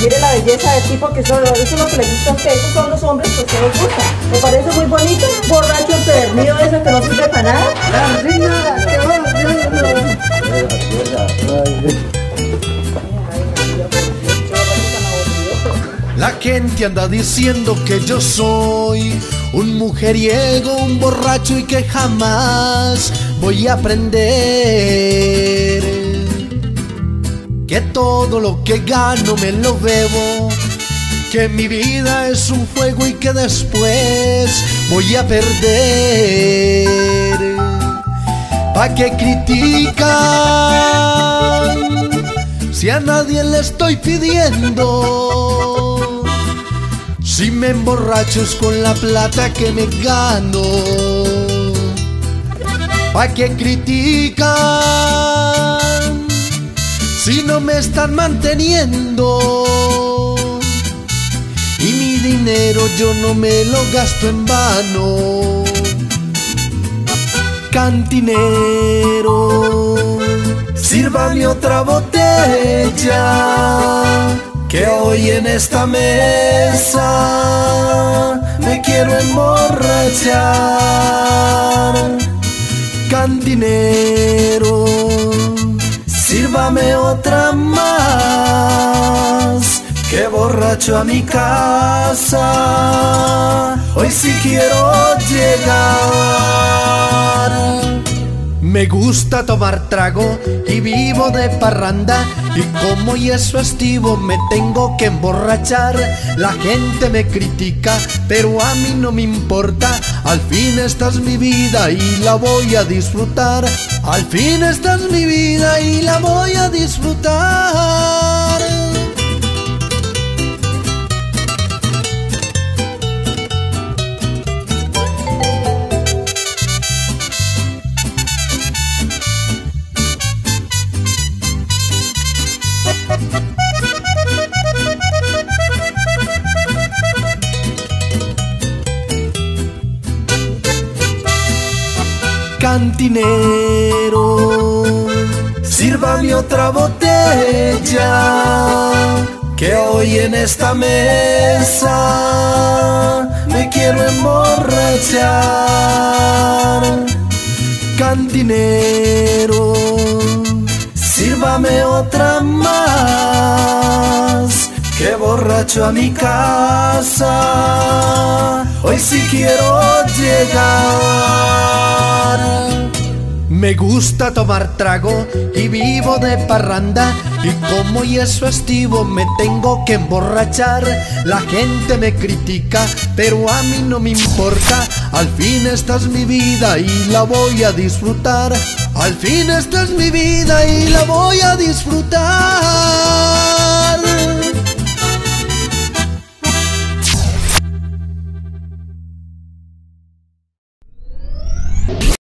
Mire, la belleza del tipo que son, eso es lo que le gusta a usted, esos son los hombres pues, que nos gusta. ¿Me parece muy bonito? Borracho empedernido ese que no sirve para nada. Gente anda diciendo que yo soy un mujeriego, un borracho y que jamás voy a aprender. Que todo lo que gano me lo bebo, que mi vida es un juego y que después voy a perder. ¿Pa' qué critican? Si a nadie le estoy pidiendo. Si me emborracho es con la plata que me gano. ¿Pa' qué critican? Si no me están manteniendo. Y mi dinero yo no me lo gasto en vano. Cantinero, sírvame otra botella que hoy en esta mesa me quiero emborrachar. Cantinero, sírvame otra más. Que borracho a mi casa, hoy sí quiero llegar. Me gusta tomar trago y vivo de parranda y como y eso estivo me tengo que emborrachar. La gente me critica, pero a mí no me importa. Al fin esta es mi vida y la voy a disfrutar. Al fin esta es mi vida y la voy a disfrutar. Cantinero, sírvame otra botella, que hoy en esta mesa me quiero emborrachar. Cantinero, sírvame otra más, que borracho a mi casa, hoy sí quiero llegar. Me gusta tomar trago y vivo de parranda y como y eso estivo me tengo que emborrachar. La gente me critica, pero a mí no me importa. Al fin esta es mi vida y la voy a disfrutar. Al fin esta es mi vida y la voy a disfrutar.